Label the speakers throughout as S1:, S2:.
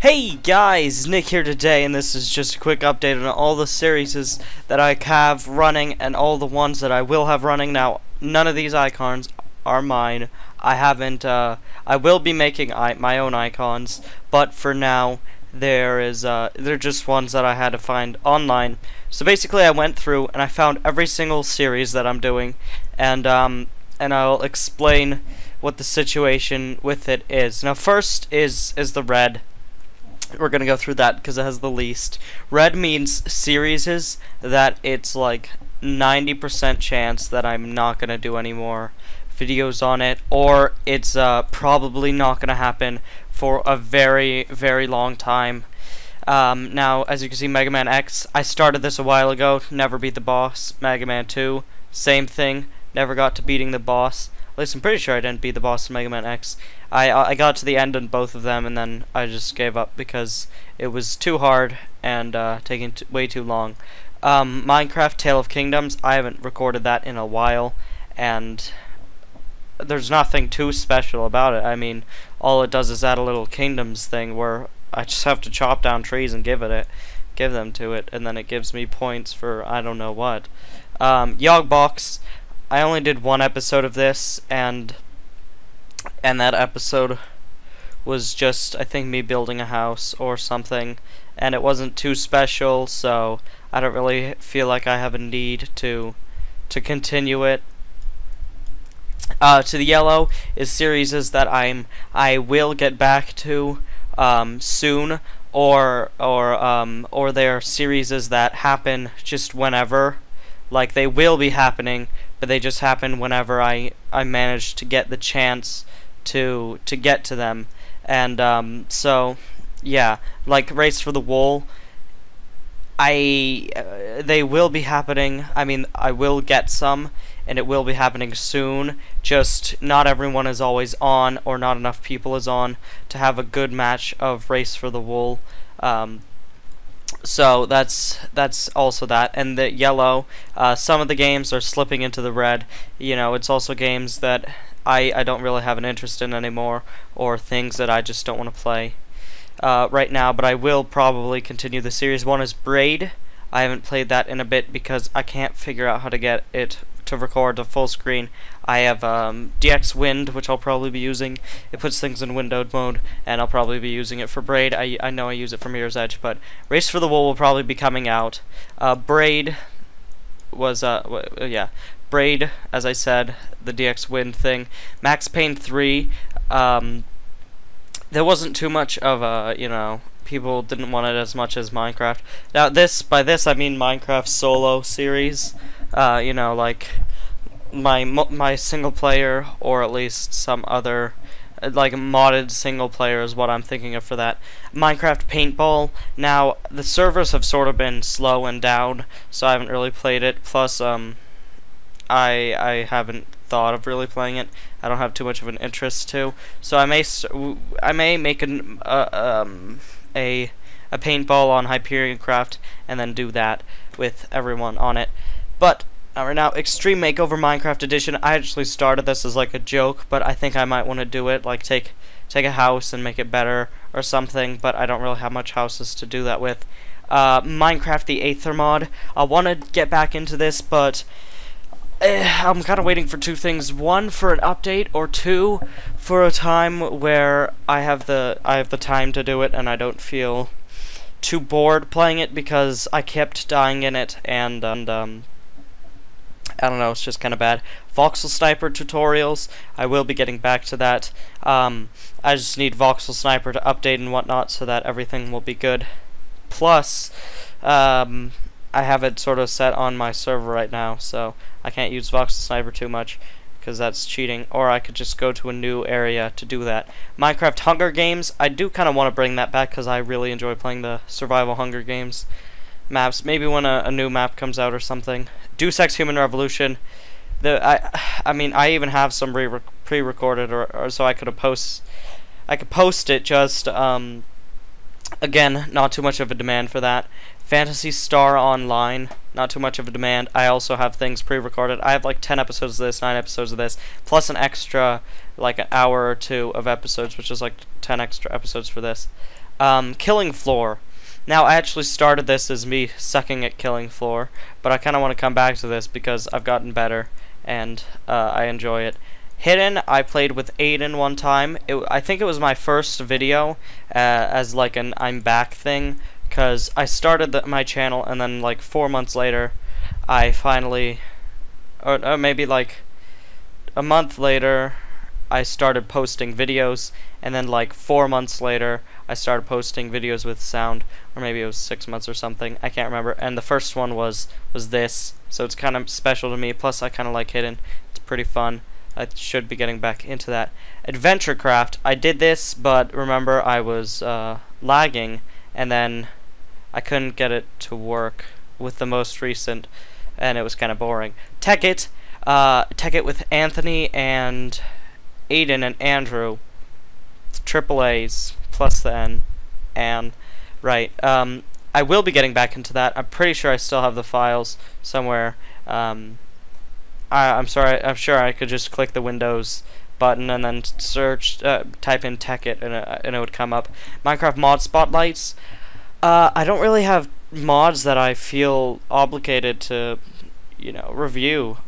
S1: Hey guys, Nick here today, and this is just a quick update on all the series that I have running and all the ones that I will have running. Now, none of these icons are mine. I haven't, uh, I will be making my own icons, but for now, there is, uh, they're just ones that I had to find online. So basically, I went through and I found every single series that I'm doing, and, um, and I'll explain what the situation with it is. Now, first is, is the red we're gonna go through that because it has the least. Red means series is that it's like 90% chance that I'm not gonna do any more videos on it, or it's uh, probably not gonna happen for a very, very long time. Um, now, as you can see, Mega Man X, I started this a while ago, never beat the boss. Mega Man 2, same thing, never got to beating the boss. At least I'm pretty sure I didn't beat the boss in Mega Man X. I I got to the end on both of them, and then I just gave up because it was too hard and uh, taking way too long. Um, Minecraft Tale of Kingdoms, I haven't recorded that in a while, and there's nothing too special about it. I mean, all it does is add a little kingdoms thing where I just have to chop down trees and give it it, give them to it, and then it gives me points for I don't know what. Um, Yogbox, I only did one episode of this, and and that episode was just, I think, me building a house or something, and it wasn't too special, so I don't really feel like I have a need to to continue it. Uh, to the yellow is series is that I'm I will get back to um, soon, or or um, or they're series that happen just whenever, like they will be happening, but they just happen whenever I I manage to get the chance to to get to them, and um, so yeah, like race for the wool. I uh, they will be happening. I mean, I will get some, and it will be happening soon. Just not everyone is always on, or not enough people is on to have a good match of race for the wool. Um, so that's that's also that. And the yellow uh, some of the games are slipping into the red. You know it's also games that I, I don't really have an interest in anymore or things that I just don't want to play uh, right now. But I will probably continue the series. One is Braid. I haven't played that in a bit because I can't figure out how to get it to record to full screen. I have um, DX Wind, which I'll probably be using. It puts things in windowed mode, and I'll probably be using it for Braid. I, I know I use it for Mirror's Edge, but Race for the Wool will probably be coming out. Uh, Braid was, uh, yeah, Braid, as I said, the DX Wind thing. Max Payne 3, um, there wasn't too much of a, you know, people didn't want it as much as Minecraft. Now this, by this I mean Minecraft solo series uh, you know, like my my single player or at least some other uh, like modded single player is what I'm thinking of for that. Minecraft Paintball. Now the servers have sort of been slow and down, so I haven't really played it. Plus, um, I I haven't thought of really playing it. I don't have too much of an interest to. So I may I may make an uh, um a a paintball on Hyperion Craft and then do that with everyone on it. But uh, right now, Extreme Makeover Minecraft Edition. I actually started this as like a joke, but I think I might want to do it. Like take take a house and make it better or something. But I don't really have much houses to do that with. Uh, Minecraft the Aether mod. I want to get back into this, but eh, I'm kind of waiting for two things: one for an update, or two for a time where I have the I have the time to do it, and I don't feel too bored playing it because I kept dying in it, and and um, I don't know, it's just kind of bad. Voxel Sniper tutorials, I will be getting back to that. Um, I just need Voxel Sniper to update and whatnot so that everything will be good. Plus, um, I have it sort of set on my server right now, so I can't use Voxel Sniper too much because that's cheating, or I could just go to a new area to do that. Minecraft Hunger Games, I do kind of want to bring that back because I really enjoy playing the survival Hunger Games maps. Maybe when a, a new map comes out or something. Deus Ex Human Revolution. The I I mean I even have some pre-recorded or, or so I could post I could post it just um again not too much of a demand for that. Phantasy Star Online, not too much of a demand. I also have things pre-recorded. I have like 10 episodes of this, 9 episodes of this, plus an extra like an hour or two of episodes, which is like 10 extra episodes for this. Um, Killing Floor. Now, I actually started this as me sucking at Killing Floor, but I kind of want to come back to this because I've gotten better and uh, I enjoy it. Hidden, I played with Aiden one time. It, I think it was my first video uh, as like an I'm back thing because I started the, my channel and then like four months later I finally, or, or maybe like a month later I started posting videos and then like four months later I started posting videos with sound or maybe it was six months or something I can't remember and the first one was was this so it's kind of special to me plus I kind of like hidden it's pretty fun I should be getting back into that. Adventure Craft. I did this, but remember I was uh, lagging, and then I couldn't get it to work with the most recent, and it was kind of boring. Tekkit. uh, it with Anthony and Aiden and Andrew. Triple A's plus the N, and right. Um, I will be getting back into that. I'm pretty sure I still have the files somewhere. Um, I, am sorry, I'm sure I could just click the Windows button and then search, uh, type in Tekkit and, uh, and it would come up. Minecraft mod spotlights. Uh, I don't really have mods that I feel obligated to, you know, review.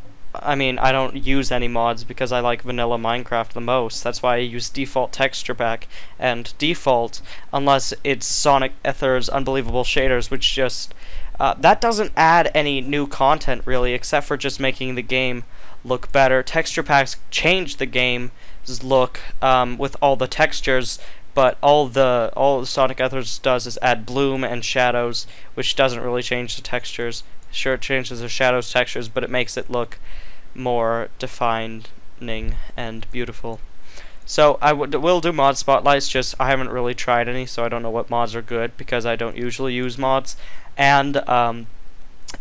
S1: I mean, I don't use any mods because I like vanilla Minecraft the most. That's why I use default texture pack and default, unless it's Sonic Ether's unbelievable shaders, which just uh, that doesn't add any new content really, except for just making the game look better. Texture packs change the game's look um, with all the textures, but all the all Sonic Ethers does is add bloom and shadows, which doesn't really change the textures. Sure, it changes the shadows textures, but it makes it look more defining and beautiful. So I would will do mod spotlights, just I haven't really tried any, so I don't know what mods are good because I don't usually use mods and um,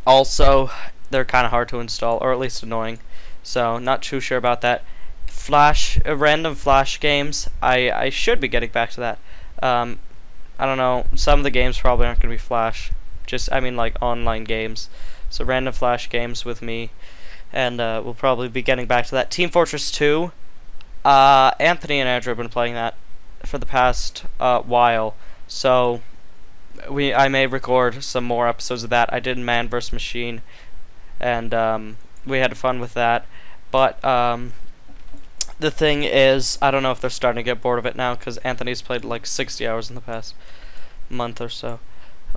S1: also they're kind of hard to install, or at least annoying. So not too sure about that. Flash, uh, random Flash games. I I should be getting back to that. Um, I don't know. Some of the games probably aren't going to be Flash. Just I mean like online games. So random Flash games with me, and uh, we'll probably be getting back to that. Team Fortress 2. Uh, Anthony and Andrew have been playing that for the past uh, while. So we I may record some more episodes of that. I did Man vs Machine, and um, we had fun with that. But um, the thing is, I don't know if they're starting to get bored of it now because Anthony's played like 60 hours in the past month or so,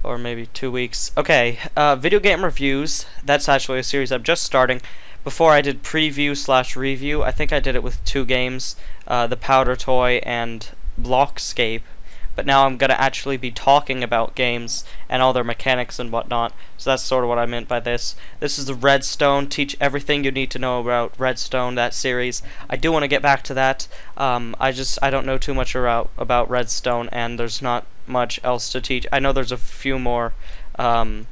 S1: or maybe two weeks. Okay, uh, video game reviews. That's actually a series I'm just starting. Before I did preview slash review, I think I did it with two games, uh, the Powder Toy and Blockscape but now I'm going to actually be talking about games and all their mechanics and whatnot. So that's sort of what I meant by this. This is the Redstone, teach everything you need to know about Redstone, that series. I do want to get back to that. Um, I just, I don't know too much about, about Redstone, and there's not much else to teach. I know there's a few more um,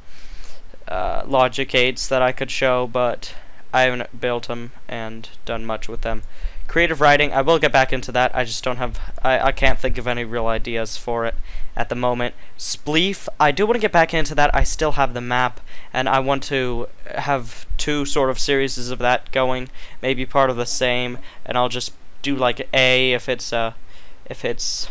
S1: uh, logic aids that I could show, but I haven't built them and done much with them. Creative writing, I will get back into that. I just don't have, I, I can't think of any real ideas for it at the moment. Spleef, I do want to get back into that. I still have the map, and I want to have two sort of series of that going, maybe part of the same, and I'll just do like A if it's, uh, if it's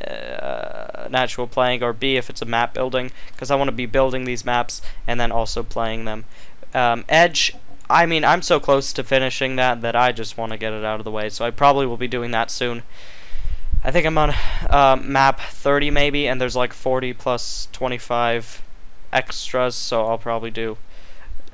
S1: uh, natural playing, or B if it's a map building, because I want to be building these maps and then also playing them. Um, Edge, I mean, I'm so close to finishing that that I just want to get it out of the way, so I probably will be doing that soon. I think I'm on uh, map 30 maybe, and there's like 40 plus 25 extras, so I'll probably do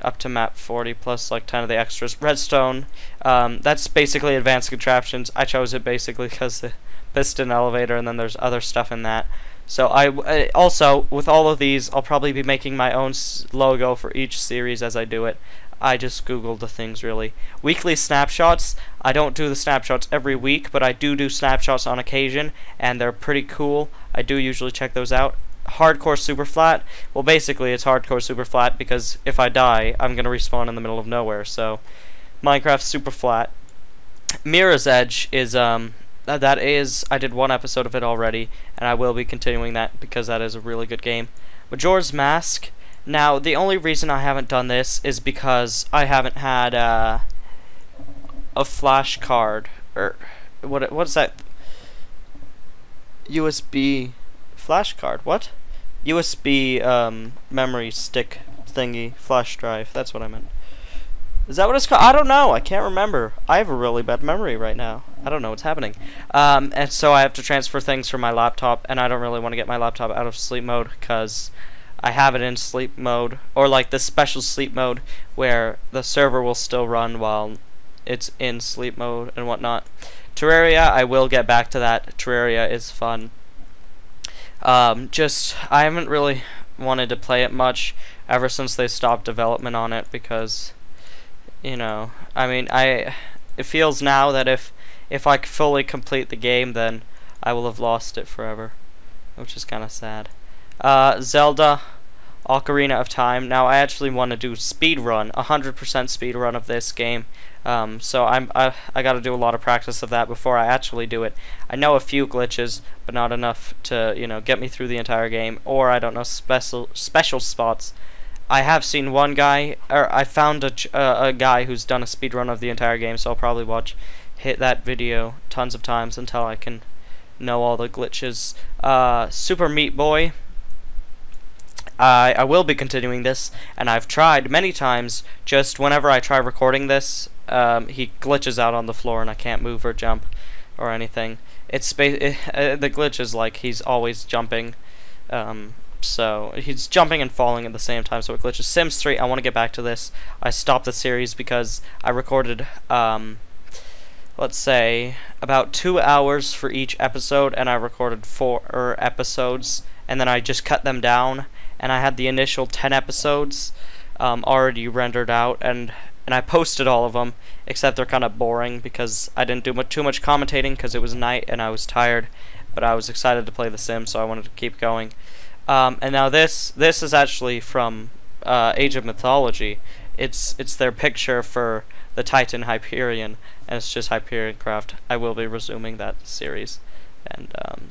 S1: up to map 40 plus like 10 of the extras. Redstone, um, that's basically advanced contraptions. I chose it basically because the piston elevator, and then there's other stuff in that. So I uh, also with all of these, I'll probably be making my own logo for each series as I do it. I just googled the things really. Weekly snapshots. I don't do the snapshots every week, but I do do snapshots on occasion, and they're pretty cool. I do usually check those out. Hardcore super flat. Well, basically it's hardcore super flat because if I die, I'm gonna respawn in the middle of nowhere. So, Minecraft super flat. Mirror's Edge is um that is I did one episode of it already, and I will be continuing that because that is a really good game. Majora's Mask. Now, the only reason I haven't done this is because I haven't had uh, a flash card or what? What's that? USB flash card. What? USB um, memory stick thingy, flash drive. That's what I meant. Is that what it's called? I don't know. I can't remember. I have a really bad memory right now. I don't know what's happening. Um, and so I have to transfer things from my laptop, and I don't really want to get my laptop out of sleep mode because I have it in sleep mode, or like the special sleep mode where the server will still run while it's in sleep mode and whatnot. Terraria, I will get back to that. Terraria is fun. Um, just, I haven't really wanted to play it much ever since they stopped development on it because, you know, I mean, I, it feels now that if, if I fully complete the game, then I will have lost it forever, which is kind of sad. Uh, Zelda, Ocarina of Time. Now, I actually want to do speed run, 100% speed run of this game. Um, so I'm I, I got to do a lot of practice of that before I actually do it. I know a few glitches, but not enough to you know get me through the entire game. Or I don't know special special spots. I have seen one guy, or I found a uh, a guy who's done a speed run of the entire game. So I'll probably watch hit that video tons of times until I can know all the glitches. Uh, Super Meat Boy. I, I will be continuing this, and I've tried many times, just whenever I try recording this, um, he glitches out on the floor and I can't move or jump or anything. It's it, uh, the glitch is like he's always jumping, um, so he's jumping and falling at the same time. So it glitches. Sims 3. I want to get back to this. I stopped the series because I recorded, um, let's say, about two hours for each episode, and I recorded four episodes, and then I just cut them down, and I had the initial ten episodes um, already rendered out, and and I posted all of them, except they're kind of boring because I didn't do much, too much commentating because it was night and I was tired, but I was excited to play The Sims, so I wanted to keep going. Um, and now this this is actually from uh, Age of Mythology. It's it's their picture for the Titan Hyperion, and it's just Hyperion Craft. I will be resuming that series, and um,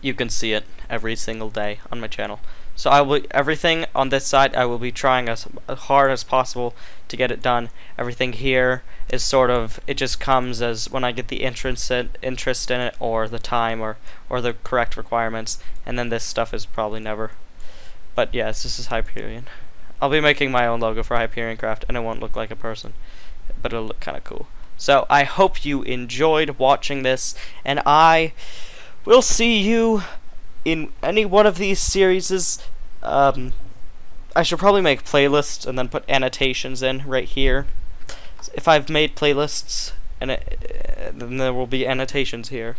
S1: you can see it every single day on my channel. So I will everything on this side I will be trying as hard as possible to get it done. Everything here is sort of it just comes as when I get the interest in, interest in it or the time or or the correct requirements and then this stuff is probably never. But yes, this is Hyperion. I'll be making my own logo for Hyperion Craft and it won't look like a person, but it'll look kind of cool. So I hope you enjoyed watching this and I will see you in any one of these series, um, I should probably make playlists and then put annotations in right here. If I've made playlists, and it, then there will be annotations here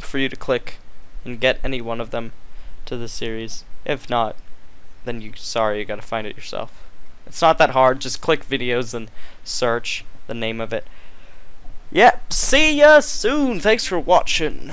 S1: for you to click and get any one of them to the series. If not, then you sorry you gotta find it yourself. It's not that hard. Just click videos and search the name of it. Yep. See ya soon. Thanks for watching.